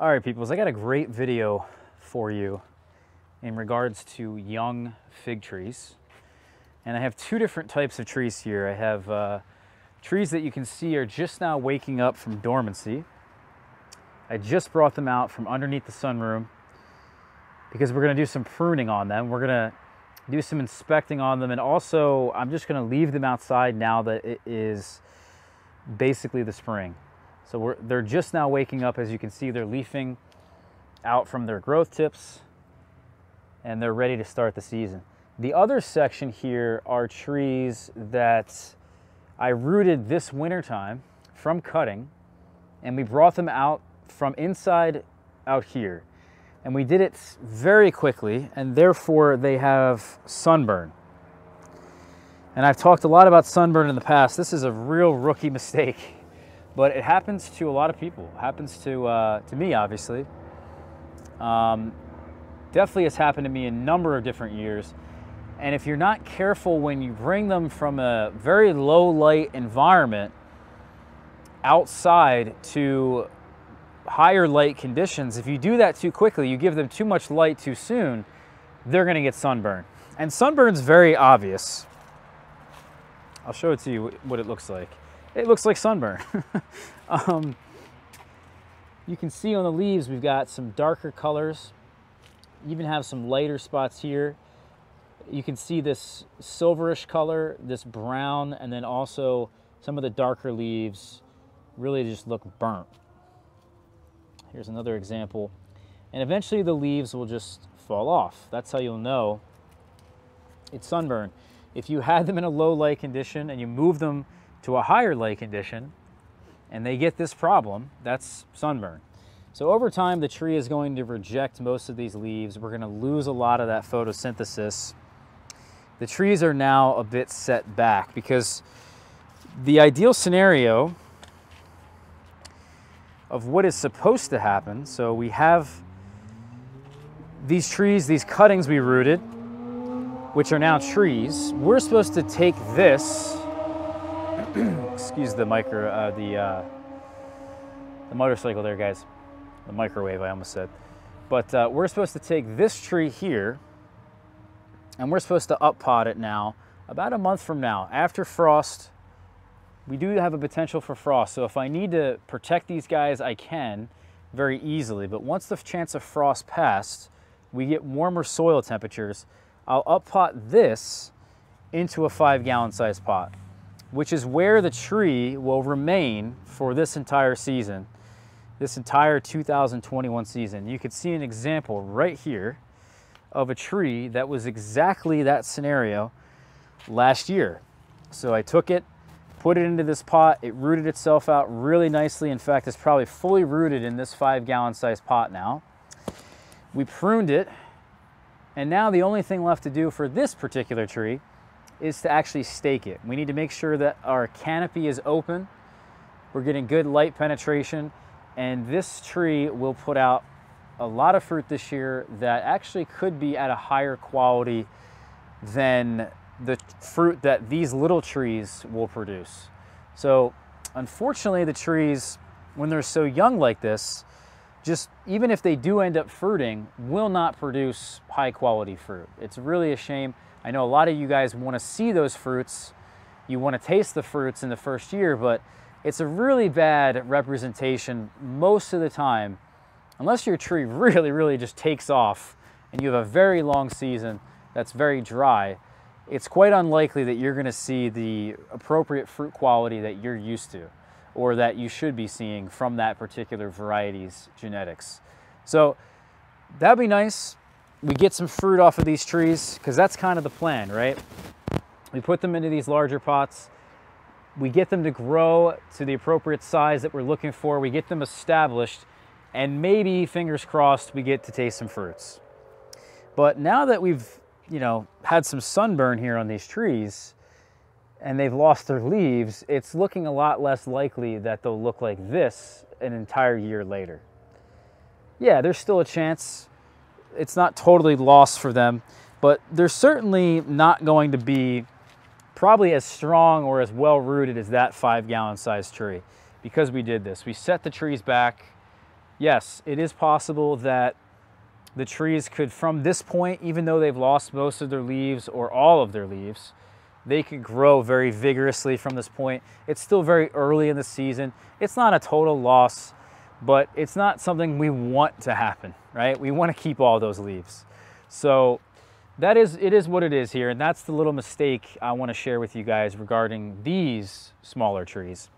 All right, peoples, I got a great video for you in regards to young fig trees. And I have two different types of trees here. I have uh, trees that you can see are just now waking up from dormancy. I just brought them out from underneath the sunroom because we're gonna do some pruning on them. We're gonna do some inspecting on them and also I'm just gonna leave them outside now that it is basically the spring. So they're just now waking up. As you can see, they're leafing out from their growth tips and they're ready to start the season. The other section here are trees that I rooted this wintertime from cutting and we brought them out from inside out here. And we did it very quickly and therefore they have sunburn. And I've talked a lot about sunburn in the past. This is a real rookie mistake, but it happens to a lot of people. It happens to, uh, to me, obviously. Um, definitely has happened to me a number of different years. And if you're not careful when you bring them from a very low light environment outside to higher light conditions, if you do that too quickly, you give them too much light too soon, they're gonna get sunburn. And sunburn's very obvious. I'll show it to you what it looks like. It looks like sunburn. um, you can see on the leaves we've got some darker colors. even have some lighter spots here. You can see this silverish color, this brown, and then also some of the darker leaves really just look burnt. Here's another example. And eventually the leaves will just fall off. That's how you'll know it's sunburn. If you had them in a low light condition and you move them to a higher light condition and they get this problem, that's sunburn. So over time, the tree is going to reject most of these leaves. We're gonna lose a lot of that photosynthesis. The trees are now a bit set back because the ideal scenario of what is supposed to happen, so we have these trees, these cuttings we rooted, which are now trees, we're supposed to take this, excuse the micro, uh, the, uh, the motorcycle there, guys. The microwave, I almost said. But uh, we're supposed to take this tree here, and we're supposed to up pot it now about a month from now. After frost, we do have a potential for frost. So if I need to protect these guys, I can very easily. But once the chance of frost passed, we get warmer soil temperatures, I'll up pot this into a five gallon size pot, which is where the tree will remain for this entire season, this entire 2021 season. You could see an example right here of a tree that was exactly that scenario last year. So I took it, put it into this pot, it rooted itself out really nicely. In fact, it's probably fully rooted in this five gallon size pot now. We pruned it and now the only thing left to do for this particular tree is to actually stake it. We need to make sure that our canopy is open, we're getting good light penetration, and this tree will put out a lot of fruit this year that actually could be at a higher quality than the fruit that these little trees will produce. So unfortunately the trees, when they're so young like this, just even if they do end up fruiting, will not produce high quality fruit. It's really a shame. I know a lot of you guys want to see those fruits. You want to taste the fruits in the first year, but it's a really bad representation most of the time, unless your tree really, really just takes off and you have a very long season that's very dry, it's quite unlikely that you're going to see the appropriate fruit quality that you're used to or that you should be seeing from that particular variety's genetics. So that'd be nice. We get some fruit off of these trees because that's kind of the plan, right? We put them into these larger pots. We get them to grow to the appropriate size that we're looking for. We get them established and maybe, fingers crossed, we get to taste some fruits. But now that we've, you know, had some sunburn here on these trees, and they've lost their leaves, it's looking a lot less likely that they'll look like this an entire year later. Yeah, there's still a chance. It's not totally lost for them, but they're certainly not going to be probably as strong or as well rooted as that five gallon size tree because we did this. We set the trees back yes, it is possible that the trees could, from this point, even though they've lost most of their leaves or all of their leaves, they could grow very vigorously from this point. It's still very early in the season. It's not a total loss, but it's not something we want to happen, right? We want to keep all those leaves. So that is, it is what it is here. And that's the little mistake I want to share with you guys regarding these smaller trees.